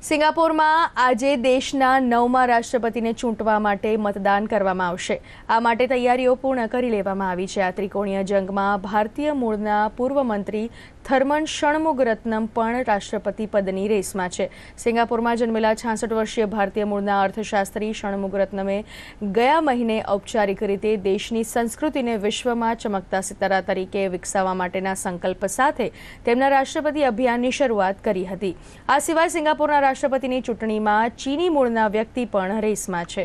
સિંગાપોરમાં આજે દેશના નવમા રાષ્ટ્રપતિને ચૂંટવા માટે મતદાન કરવામાં આવશે. આ માટે તૈયારીઓ પૂર્ણ કરી લેવામાં આવી છે. આ ત્રિકોણીય જંગમાં ભારતીય મૂળના પૂર્વ મંત્રી થર્મન શણમુગરત્નમ પણ રાષ્ટ્રપતિ પદની રેસમાં છે. સિંગાપોરમાં જન્મેલા છાસઠ વર્ષીય ભારતીય મૂળના અર્થશાસ્ત્રી ષણમુગરત્નમે ગયા મહિને ઔપચારિક રીતે દેશની સંસ્કૃતિને વિશ્વમાં ચમકતા સિતારા તરીકે વિકસાવવા માટેના સંકલ્પ સાથે તેમના રાષ્ટ્રપતિ અભિયાનની શરૂઆત કરી હતી. આ સિવાય સિંગાપોરના રાષ્ટ્રપતિની ચૂંટણીમાં ચીની મૂળના વ્યક્તિ પણ રેસમાં છે.